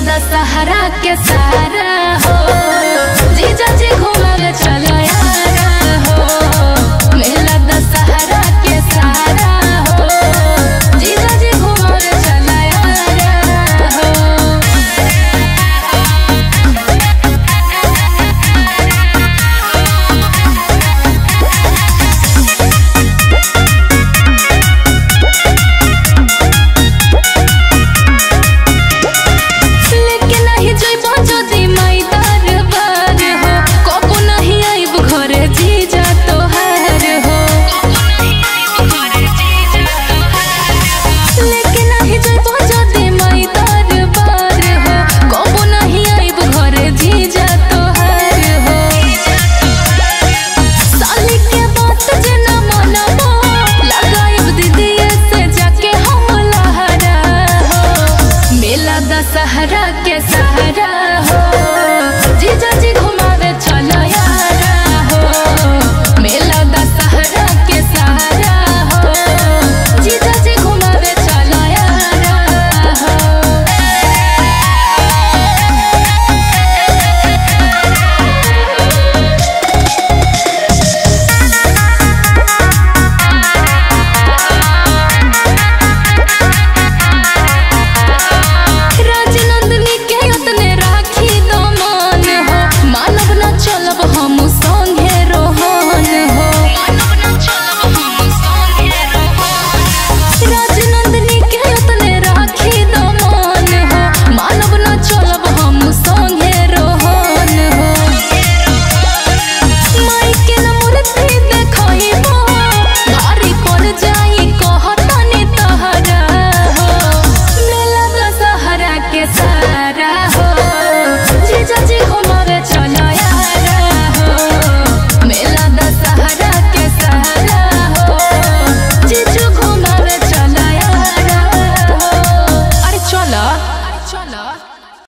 सदा सहारा के सारा हो।